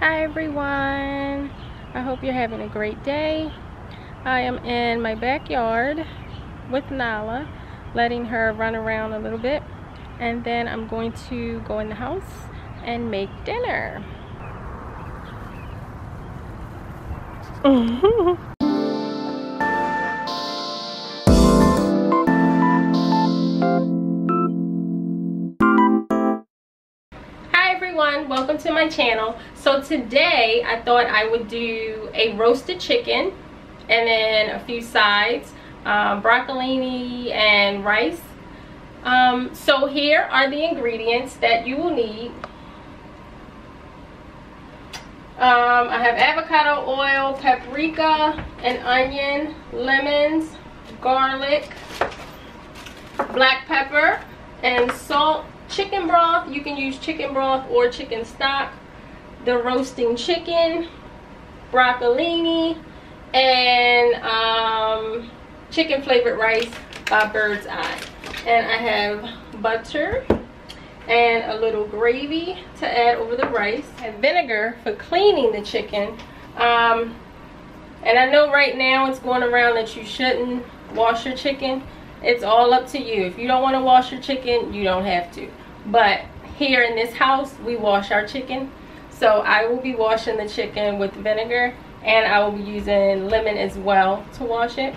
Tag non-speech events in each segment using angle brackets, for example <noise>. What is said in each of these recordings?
Hi everyone. I hope you're having a great day. I am in my backyard with Nala, letting her run around a little bit. And then I'm going to go in the house and make dinner. <laughs> to my channel. So today I thought I would do a roasted chicken and then a few sides um, broccolini and rice. Um, so here are the ingredients that you will need. Um, I have avocado oil paprika and onion lemons garlic black pepper and salt chicken broth. You can use chicken broth or chicken stock. The roasting chicken broccolini and um, chicken flavored rice by Birds Eye. And i have butter and a little gravy to add over the rice and vinegar for cleaning the chicken. Um, and i know right now it's going around that you shouldn't wash your chicken it's all up to you. If you don't want to wash your chicken you don't have to. But here in this house we wash our chicken. So I will be washing the chicken with vinegar and I will be using lemon as well to wash it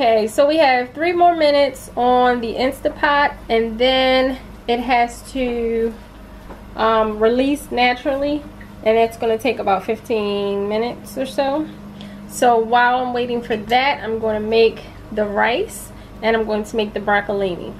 Okay, so we have three more minutes on the Instapot and then it has to um, release naturally and it's going to take about 15 minutes or so. So while I'm waiting for that, I'm going to make the rice and I'm going to make the broccolini.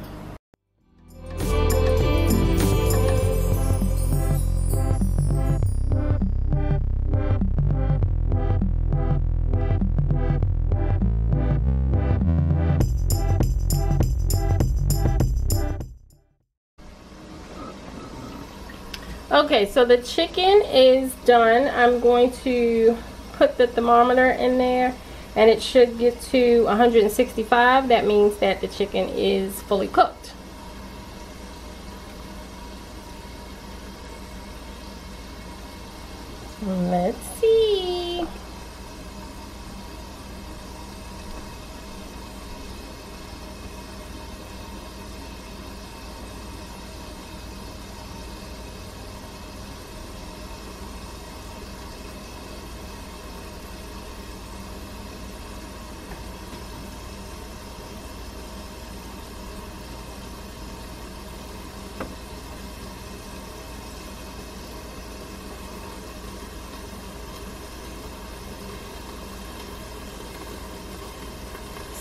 Okay, so the chicken is done. I'm going to put the thermometer in there and it should get to 165. That means that the chicken is fully cooked. Let's see.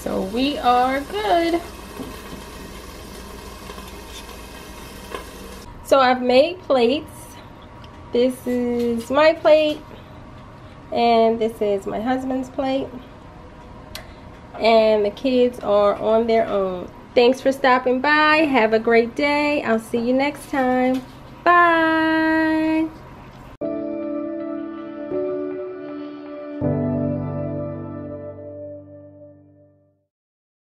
So we are good. So I've made plates. This is my plate. And this is my husband's plate. And the kids are on their own. Thanks for stopping by. Have a great day. I'll see you next time. Bye.